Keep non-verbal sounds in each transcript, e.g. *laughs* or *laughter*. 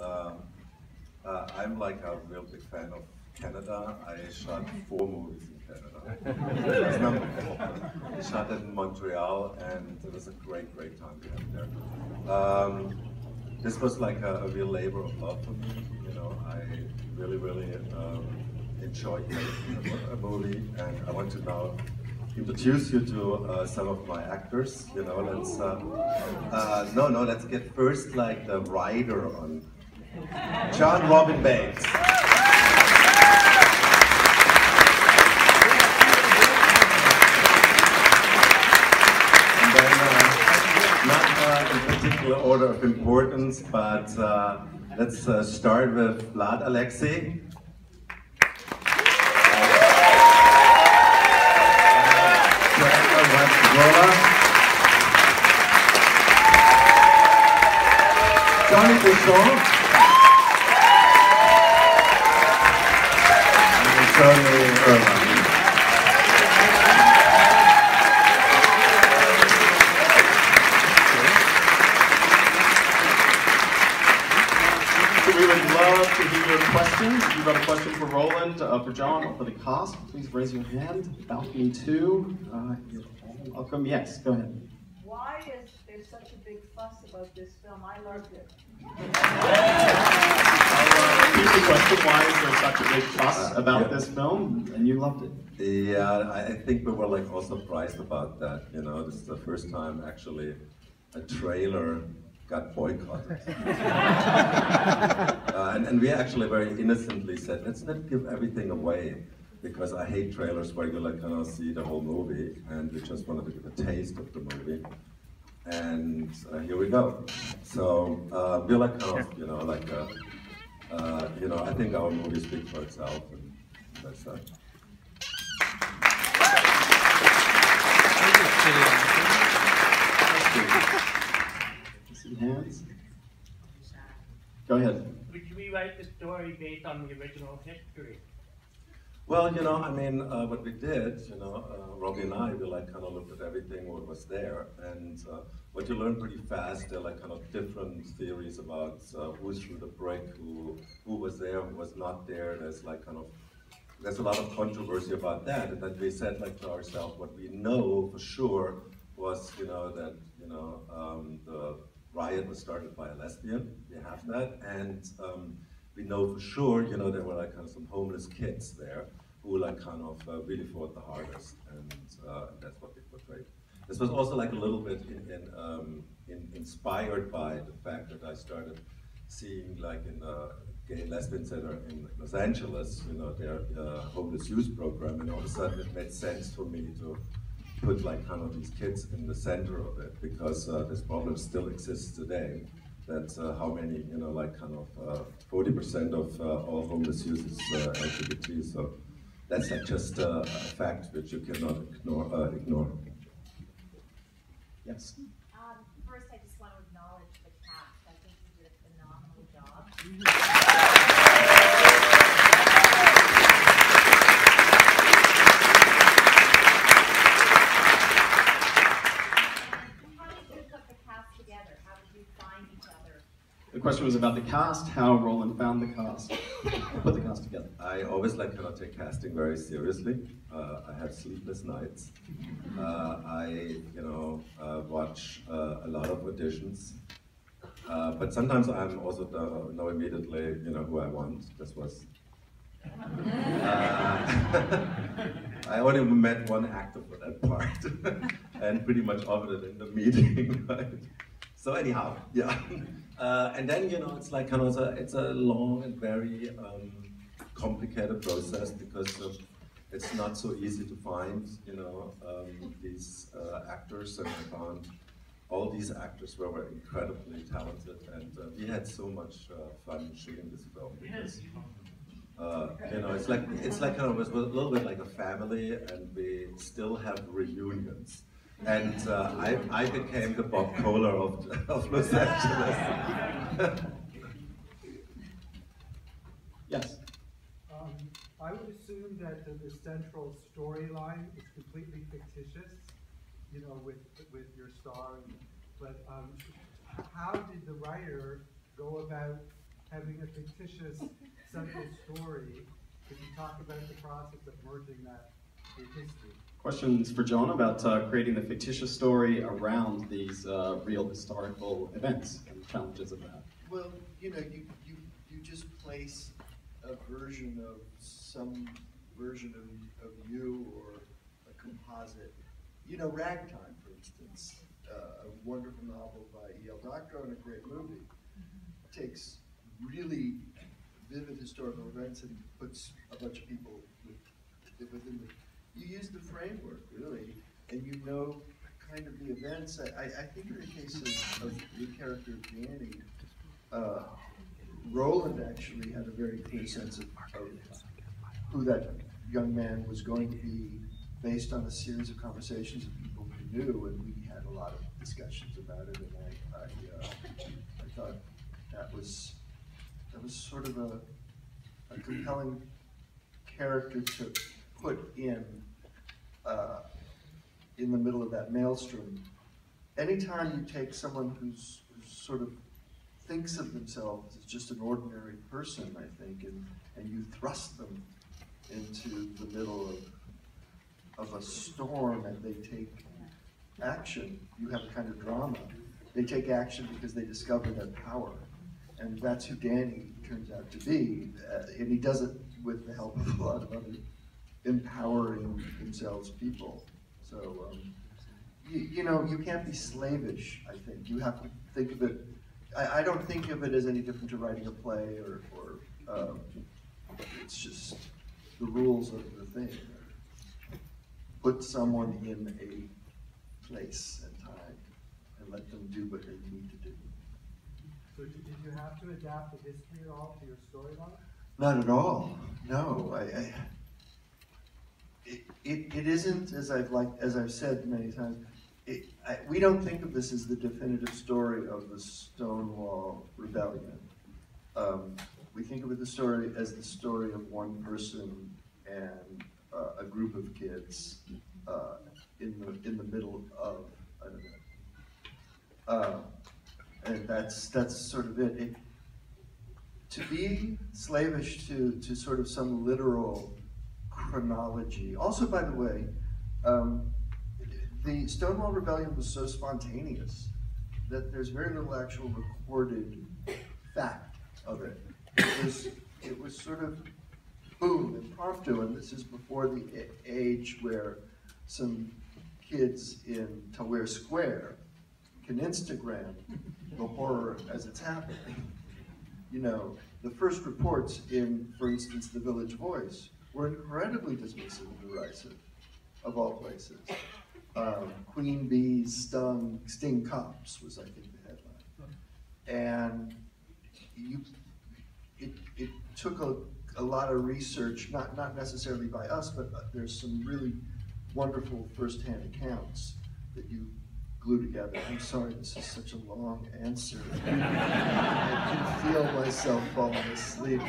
Um, uh, I'm like a real big fan of Canada. I shot four movies in Canada. Number four. I shot it in Montreal, and it was a great, great time to have there. Um, this was like a, a, real labor of love for me. You know, I really, really um, enjoyed making a, a, movie, and I want to now introduce you to uh, some of my actors. You know, let's uh, uh, no, no, let's get first like the writer on Jon Robin Baitz. particular order of importance, but uh, let's uh, start with Vlad Alexis. Jonny Beauchamp. And Jeremy Irvine. to hear your questions. If you've got a question for Roland, uh, for John, or for the cast, please raise your hand. Balcony two, uh, you're all welcome. Yes, go ahead. Why is there such a big fuss about this film? I loved it. *laughs* Repeat the question, why is there such a big fuss uh, about yeah. this film? And you loved it. Yeah, I think we were like all surprised about that. You know, this is the first time actually a trailer got boycotted. *laughs* uh, and, and we actually very innocently said, let's not give everything away because I hate trailers where you like kind of see the whole movie and we just wanted to give a taste of the movie. And uh, here we go. So uh, we're like kind of, you know, like, uh, uh you know, I think our movie speaks for itself and that's that. hands? Go ahead. Would you rewrite the story based on the original history? Well, you know, I mean, uh, what we did, you know, uh, Robbie and I, we like kind of looked at everything what was there, and uh, what you learn pretty fast, there are like kind of different theories about uh, who threw the brick, who who was there, who was not there. There's like kind of there's a lot of controversy about that, and that we said like to ourselves, what we know for sure was, you know, that you know um, the riot was started by a lesbian, we have that, and um, we know for sure, you know, there were like kind of some homeless kids there who like kind of uh, really fought the hardest, and uh, that's what we portrayed. This was also like a little bit in, in, um, in inspired by the fact that I started seeing like in the gay lesbian center in Los Angeles, you know, their uh, homeless youth program, and all of a sudden it made sense for me to put like kind of these kids in the center of it because uh, this problem still exists today. That uh, how many, you know, like kind of 40% uh, of uh, all homeless youth is uh, LGBT. So that's like just a fact which you cannot ignore. ignore. Yes. Um, first, I just want to acknowledge the cast. I think you did a phenomenal job. The question was about the cast, how Roland found the cast, put the cast together. I always like to take casting very seriously. Uh, I have sleepless nights. Uh, I, you know, uh, watch uh, a lot of auditions. Uh, but sometimes I'm also the, know immediately, you know, who I want. This was. Uh, *laughs* I only met one actor for that part, *laughs* and pretty much offered it in the meeting. *laughs* Right? So anyhow, yeah. Uh, and then, you know, it's like kind of a, it's a long and very um, complicated process because of, it's not so easy to find, you know, um, these uh, actors. And I found all these actors were, were incredibly talented. And uh, we had so much uh, fun shooting this film because, uh, you know, it's like, it's like kind of, it's a little bit like a family and we still have reunions. And uh, I, I became the Bob Kohler of, of Los Angeles. *laughs* yes? Um, I would assume that the, the central storyline is completely fictitious, you know, with, with your star. but um, how did the writer go about having a fictitious central story, can you talk about the process of merging that with history? Questions for John about uh, creating the fictitious story around these uh, real historical events and challenges of that. Well, you know, you, you, you just place a version of some version of, of you or a composite. You know, Ragtime, for instance, uh, a wonderful novel by E.L. Doctorow and a great movie, takes really vivid historical events and puts a bunch of people with, within the. You use the framework, really, and you know kind of the events. I, I, think in the case of, of the character of Danny, uh, Roland actually had a very clear sense of, of who that young man was going to be based on a series of conversations with people who knew, and we had a lot of discussions about it, and I, I, uh, I thought that was, that was sort of a, a compelling character to put in, uh, in the middle of that maelstrom. Anytime you take someone who's, who's sort of thinks of themselves as just an ordinary person, I think, and, and you thrust them into the middle of, of a storm and they take action, you have a kind of drama. They take action because they discover their power. And that's who Danny turns out to be. Uh, and he does it with the help of a lot of other empowering themselves people. So, um, you, you know, you can't be slavish, I think. You have to think of it, I, I don't think of it as any different to writing a play or, or um, it's just the rules of the thing. Put someone in a place and time and let them do what they need to do. So did you have to adapt the history at all to your storyline? Not at all. No, I, I it, it, isn't as I've like as I've said many times. It, I, we don't think of this as the definitive story of the Stonewall Rebellion. Um, we think of it the story as the story of one person and uh, a group of kids uh, in the in the middle of an event. Uh, and that's that's sort of it. it to be slavish to, to sort of some literal chronology. Also, by the way, um, the Stonewall Rebellion was so spontaneous that there's very little actual recorded fact of it. It was, it was sort of boom, impromptu, and this is before the age where some kids in Tahrir Square can Instagram the horror as it's happening. You know, the first reports in, for instance, the Village Voice were incredibly dismissive and derisive, of all places. Um, Queen bees stung, sting cops was, I think, the headline. And you, it, it took a, a lot of research, not, not necessarily by us, but uh, there's some really wonderful firsthand accounts that you glue together. I'm sorry, this is such a long answer. *laughs* I can feel myself falling asleep.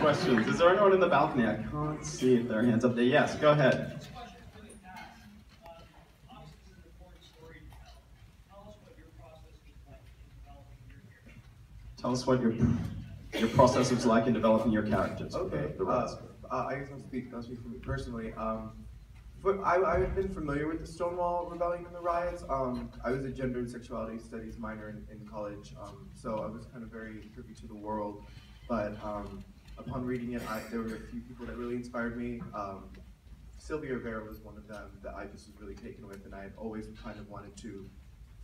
Questions? Is there anyone in the balcony? I can't see if there are hands up there. Yes, go ahead. Tell us what your your process was like in developing your characters. Okay, The, the uh, uh, I guess I'll speak, I'll speak for me personally. Um, but I, I've been familiar with the Stonewall Rebellion and the riots. Um, I was a gender and sexuality studies minor in, in college, um, so I was kind of very privy to the world. But um, upon reading it, I, there were a few people that really inspired me. Um, Sylvia Rivera was one of them that I just was really taken with, and I had always kind of wanted to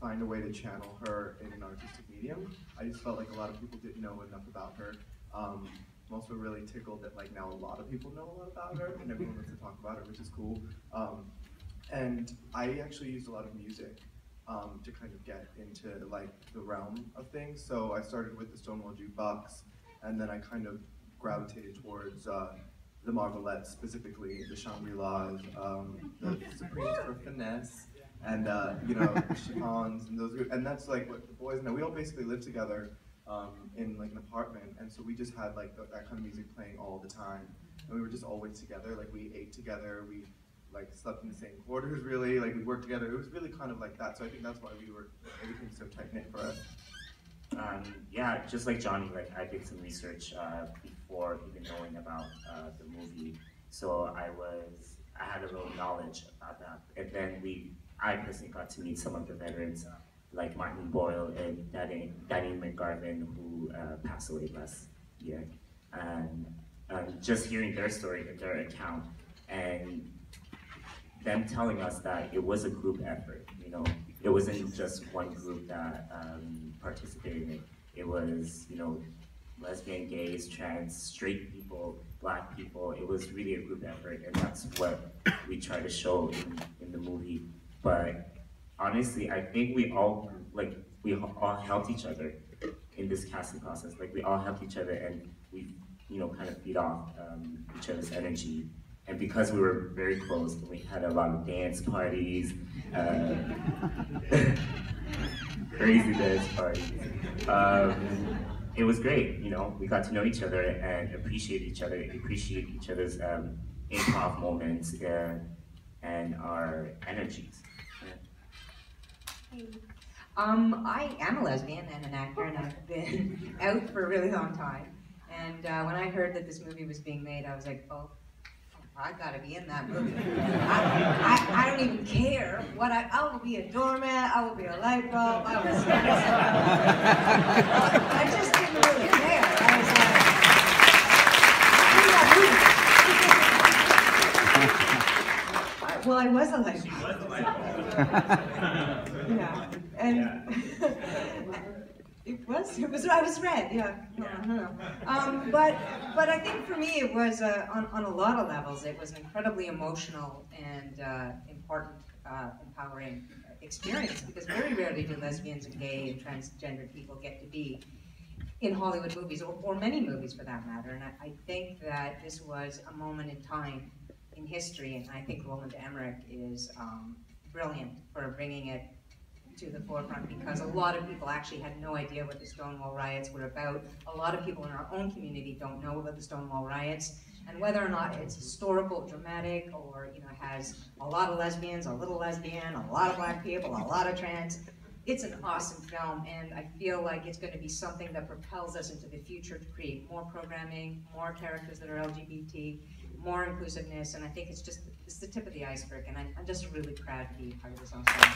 find a way to channel her in an artistic medium. I just felt like a lot of people didn't know enough about her. I'm also really tickled that like now a lot of people know a lot about her and everyone wants to talk about her, which is cool. Um, and I actually used a lot of music um, to kind of get into like the realm of things. So I started with the Stonewall Jukebox, and then I kind of gravitated towards uh, the Marvelettes, specifically the Shangri-Las, um, the Supremes for Finesse, and uh, you know the Chiffons, and those. And that's like what the boys know. We all basically live together um, in like an apartment, and so we just had like th- that kind of music playing all the time, and we were just always together. Like we ate together, we like slept in the same quarters. Really, like we worked together. It was really kind of like that. So I think that's why we were everything's so tight knit for us. Um, yeah, just like Johnny, like I did some research uh, before even knowing about uh, the movie, so I was I had a little knowledge about that, and then we I personally got to meet some of the veterans uh, like Martin Boyce and Danny Danny McGarvin who uh, passed away last year, and um, just hearing their story, their account, and them telling us that it was a group effort. You know, it wasn't just one group that um, participated in it. It was, you know, lesbian, gays, trans, straight people, black people. It was really a group effort, and that's what we try to show in, in the movie. But honestly, I think we all like we all helped each other in this casting process. Like we all helped each other, and we, you know, kind of feed off um, each other's energy and because we were very close, we had a lot of dance parties, uh, *laughs* crazy dance parties. Um, it was great, you know. We got to know each other and appreciate each other, appreciate each other's um, improv moments uh, and our energies. Um, I am a lesbian and an actor, and I've been *laughs* out for a really long time. And uh, when I heard that this movie was being made, I was like, oh, I gotta be in that movie. I, I, I, don't even care what I, I will be a doormat, I will be a light bulb, I will I just didn't really care. I was like, *laughs* well, I was a light bulb. *laughs* yeah, and *laughs* it was. It was. I was red. Yeah. yeah. Um, but but I think for me it was uh, on on a lot of levels. It was an incredibly emotional and uh, important, uh, empowering experience because very rarely do lesbians and gay and transgender people get to be in Hollywood movies or, or many movies for that matter. And I, I think that this was a moment in time in history, and I think Roland Emmerich is um, brilliant for bringing it to the forefront because a lot of people actually had no idea what the Stonewall riots were about. A lot of people in our own community don't know about the Stonewall riots. And whether or not it's historical, dramatic, or you know has a lot of lesbians, a little lesbian, a lot of black people, a lot of trans, it's an awesome film, and I feel like it's going to be something that propels us into the future to create more programming, more characters that are LGBT, more inclusiveness, and I think it's just it's the tip of the iceberg, and I'm, I'm just really proud to be part of this ensemble.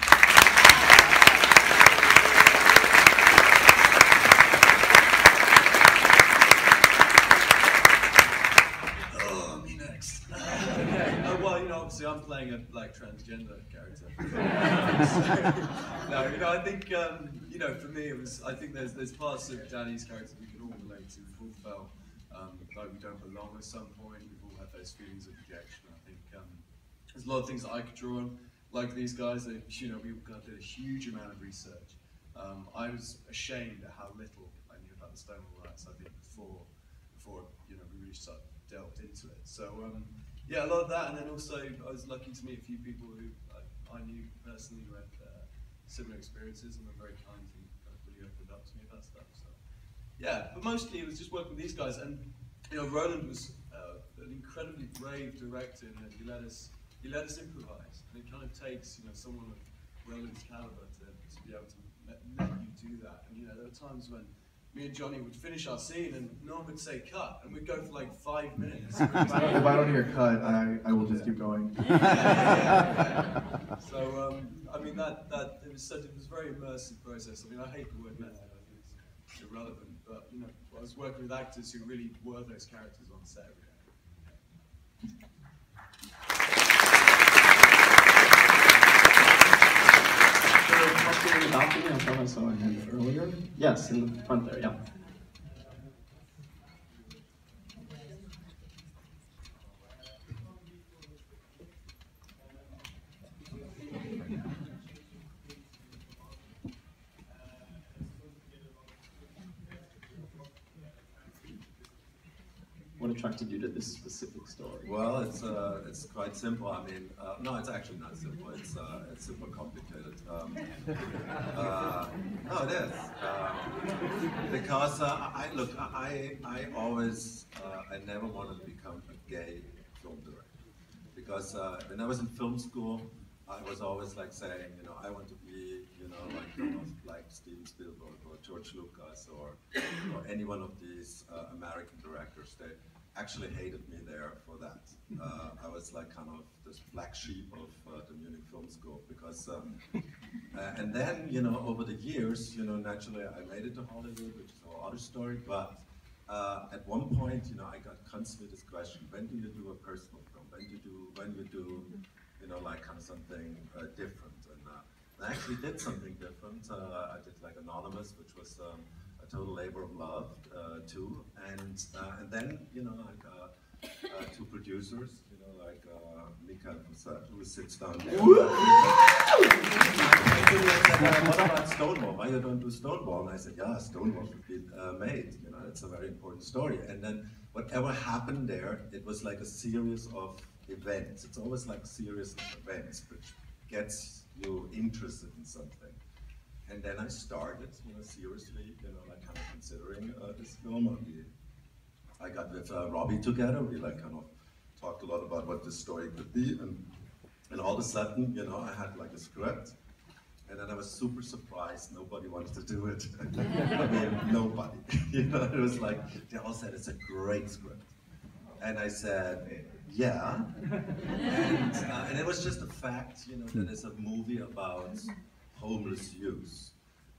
Oh, me next. *laughs* uh, well, you know, obviously I'm playing a black transgender character. *laughs* no, you know, I think, um, you know, for me it was, I think there's there's parts of Danny's character we can all relate to. We've all felt um, like we don't belong at some point. We've all had those feelings of rejection. There's a lot of things that I could draw on. Like these guys, they, you know, we did a huge amount of research. Um, I was ashamed at how little I knew about the Stonewall riots. I think before, before you know, we really started delved into it. So um, yeah, a lot of that, and then also I was lucky to meet a few people who I, I knew personally who had uh, similar experiences and were very kind and kind of really opened up to me about stuff. So yeah, but mostly it was just working with these guys, and you know, Roland was uh, an incredibly brave director, and he let us he let us improvise, and it kind of takes you know someone of Roland's caliber to, to be able to let, let you do that. And you know, there were times when me and Johnny would finish our scene and no one would say cut, and we'd go for like five minutes. *laughs* if, I don't, if I hear cut, I, I will just keep going. *laughs* so um, I mean that that it was such it was a very immersive process. I mean I hate the word method. I think it's irrelevant, but you know I was working with actors who really were those characters on set every day. question in the balcony? I thought I saw a hand earlier. Yes, in the front there, yeah. Attracted you to this specific story? Well, it's uh, it's quite simple. I mean, uh, no, it's actually not simple. It's uh, it's super complicated. Um, uh, no, it is um, because uh, I look. I I always uh, I never wanted to become a gay film director because when I was in film school, I was always like saying, you know, I want to be, you know, like like Steven Spielberg or George Lucas or or any one of these uh, American directors. They actually hated me there for that. Uh, I was like kind of this black sheep of uh, the Munich Film School because, um, uh, and then you know, over the years, you know, naturally I made it to Hollywood, which is a whole other story, but. Uh, at one point, you know, I got constantly this question: When do you do a personal film? When do you do? When you do you know, like kind of something uh, different. And uh, I actually did something different. I did like Anonymous, which was um, total labor of love uh, too. And uh, and then you know like uh, two producers, you know like Michael Fossat, who sits down there. what about Stonewall? Why you don't do Stonewall? And I said, yeah, Stonewall should be made. You know, it's a very important story. And then whatever happened there, it was like a series of events. It's always like series of events which gets you interested in something. And then I started, you know, seriously, you know, like kind of considering uh, this film. We, I got with uh, Robbie together. We like kind of talked a lot about what this story could be, and and all of a sudden, you know, I had like a script, and then I was super surprised. Nobody wanted to do it. *laughs* I mean, nobody. *laughs* you know, it was like they all said it's a great script, and I said, yeah. And, uh, and it was just a fact, you know, that it's a movie about homeless youth.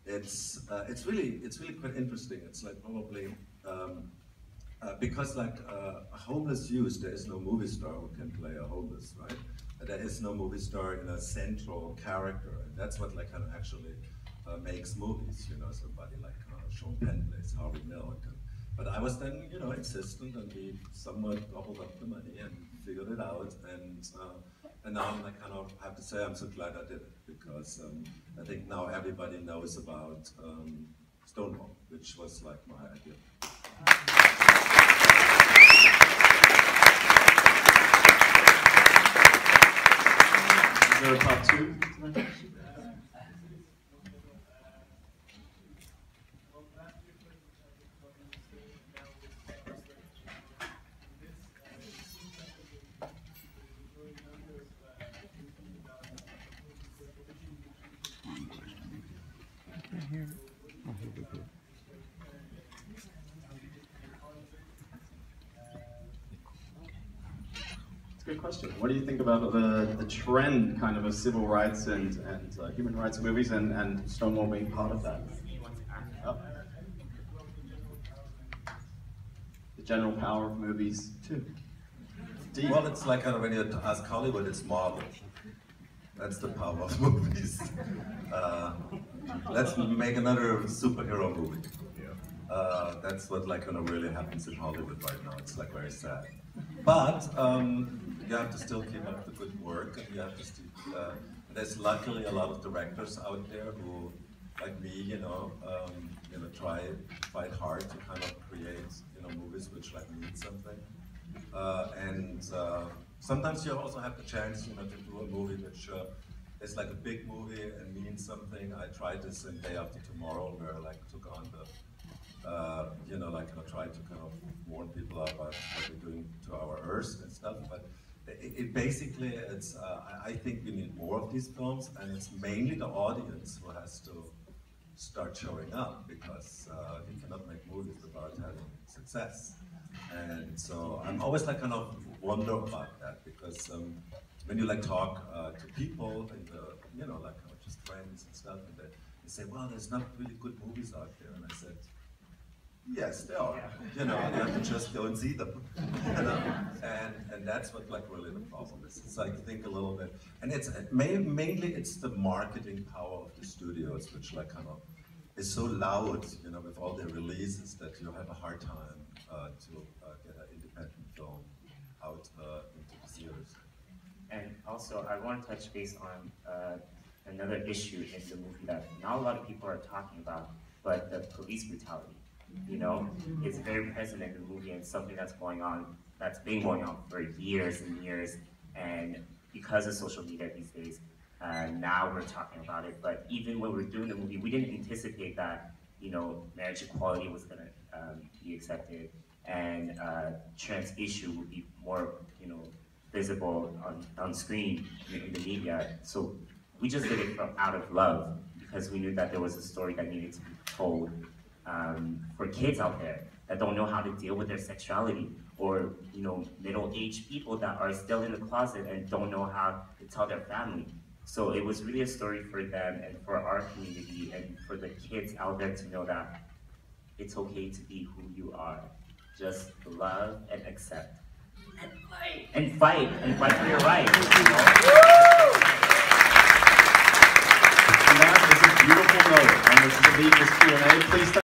It's uh, it's really it's really quite interesting. It's like probably um, uh, because like uh, homeless youth, there is no movie star who can play a homeless, right? There is no movie star in a central character, and that's what like kind of actually uh, makes movies. You know, somebody like uh, Sean Penn plays Harvey Milk, and but I was then, you know, insistent and we somewhat gobbled up the money and figured it out. And uh, and now I kind of have to say I'm so glad I did it because um, I think now everybody knows about um, Stonewall, which was like my idea. Is there a top two? good question. What do you think about the, the trend kind of of civil rights and, and uh, human rights movies and, and Stonewall being part of that? Oh. The general power of movies too. Well, it's like kind of when you ask Hollywood, it's Marvel. That's the power of *laughs* movies. Uh, let's make another superhero movie. Uh, that's what like kind of really happens in Hollywood right now. It's like very sad. But um, you have to still keep up the good work. You have to. Still, uh, there's luckily a lot of directors out there who, like me, you know, um, you know, try fight hard to kind of create you know movies which like mean something. Uh, and uh, sometimes you also have the chance, you know, to do a movie which uh, is like a big movie and means something. I tried this in Day After Tomorrow, where I like took on the uh, you know, like I try to kind of warn people about what we're doing to our Earth and it, basically, it's uh, I think we need more of these films, and it's mainly the audience who has to start showing up because uh, you cannot make movies without having success. And so I'm always like kind of wonder about that because um, when you like talk uh, to people and you know like just friends and stuff, and they, they say, well, there's not really good movies out there, and I said Yes, they are. You know, you just don't see them. You know? And and that's what like really the problem is. It's like think a little bit, and it's mainly it's the marketing power of the studios, which like kind of is so loud, you know, with all their releases that you have a hard time uh, to uh, get an independent film out uh, into the theaters. And also, I want to touch base on uh, another issue in the movie that not a lot of people are talking about, but the police brutality you know, it's very present in the movie and something that's going on, that's been going on for years and years. And because of social media these days, uh, now we're talking about it. But even when we are doing the movie, we didn't anticipate that, you know, marriage equality was going to um, be accepted and uh, trans issue would be more, you know, visible on, on screen in, in the media. So we just did it from out of love because we knew that there was a story that needed to be told um, for kids out there that don't know how to deal with their sexuality or you know middle-aged people that are still in the closet and don't know how to tell their family. So it was really a story for them and for our community and for the kids out there to know that it's okay to be who you are. Just love and accept. And fight. And fight. And fight for your rights. You know? And that is a beautiful note, and this is the Q&A. Please